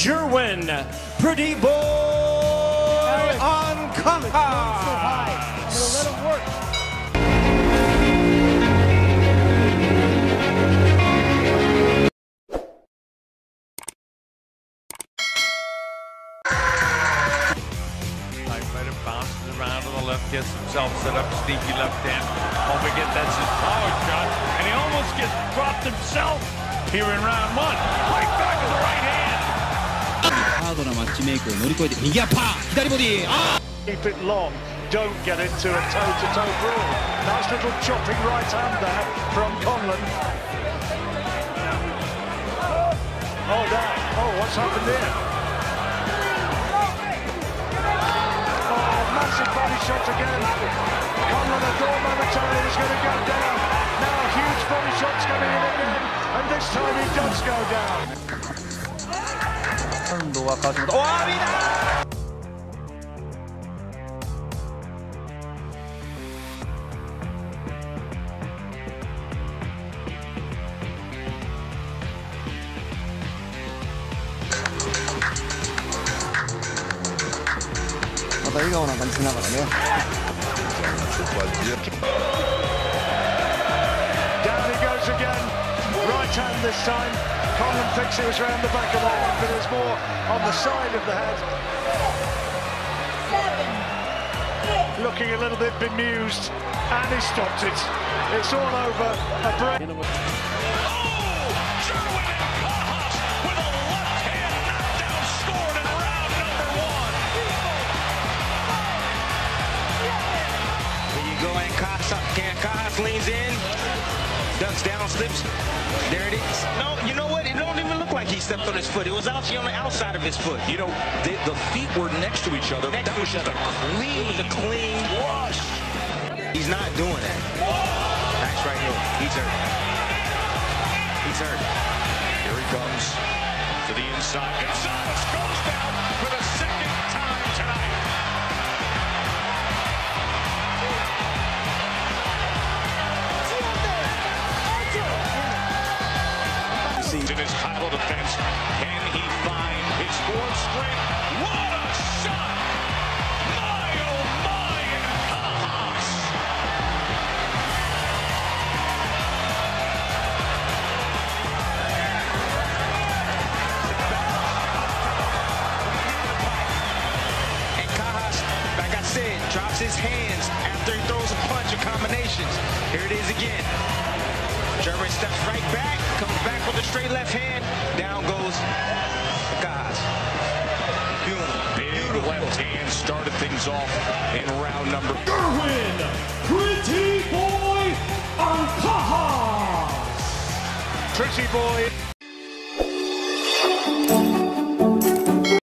Jerwin, Pretty Boy on Kaha. Let him work. Tight fighter bounces around to the left, gets himself set up, sneaky left hand. Hoping it that's his power shot, and he almost gets dropped himself here in round one. Right back to the right hand. Keep it long. Don't get into a toe-to-toe brawl. Nice little chopping right hand there from Conlan. Oh, that. Oh, what's happened here? Oh, massive body shot again. Conlan, I the momentarily is going to go down. Now a huge body shot's coming in again, and this time he does go down. サウンドは川島と。おー見たまた笑顔なんかにしながらね Down he goes again. Right hand this time. Conlan thinks it was round the back of the head, but it was more on the side of the head. Looking a little bit bemused, and he stopped it. It's all over. A break. Oh, Jerwin Ancajas with a left hand knockdown scored in round number one. Here you go, Ancajas, can leans in, ducks down, slips. There it is. No, you know what? It don't even look like he stepped on his foot. It was actually on the outside of his foot. You know, the, the feet were next to each other. Next that to was each just a clean, It was a clean wash. He's not doing that. Nice right here. He's hurt. He's hurt. Here he comes to the inside. Gonzalez goes down In his title defense, can he find his fourth straight? What a shot! My oh my, and Kajas! Ancajas, like I said, drops his hands after he throws a punch of combinations. Here it is again. Jeremy steps right back, comes back with a straight left hand. Down goes Kajas. Big left hand started things off in round number. Jerwin, Pretty Boy on Kaha. Pretty boy